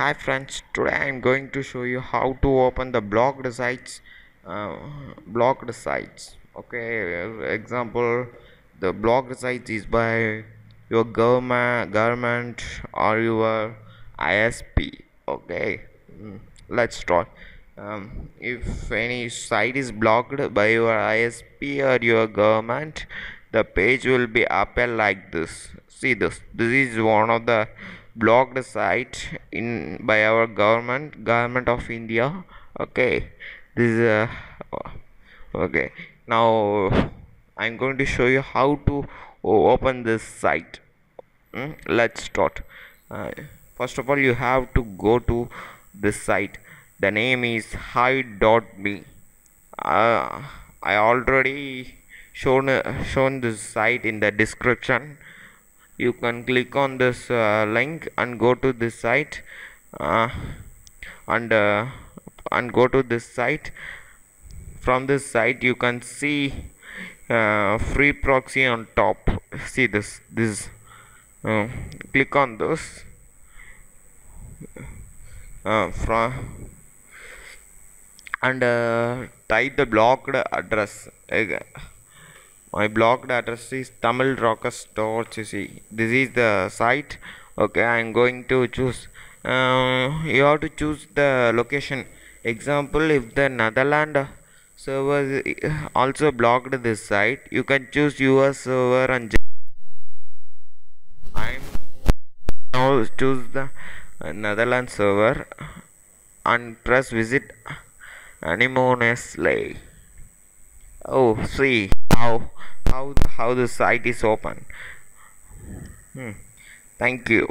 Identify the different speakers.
Speaker 1: Hi friends, today I am going to show you how to open the blocked sites. Uh, blocked sites. Okay, example, the blocked sites is by your government, government or your ISP. Okay, mm, let's start. Um, if any site is blocked by your ISP or your government, the page will be appear like this. See this. This is one of the blocked site in by our government government of india. Okay. This is uh, okay. Now i'm going to show you how to open this site. Mm, let's start. Uh, first of all you have to go to this site. The name is hide.me uh, i already shown uh, shown this site in the description you can click on this uh, link and go to this site uh, and uh, and go to this site. From this site you can see uh, free proxy on top. See this this uh, click on this. Uh, from and type the blocked address my blocked address is tamilrockers.cc this is the site. Okay i'm going to choose uh, you have to choose the location. Example if the netherlands server also blocked this site you can choose us server and i'm now choose the netherlands server and press visit anonymously oh see how how how the site is open hmm. thank you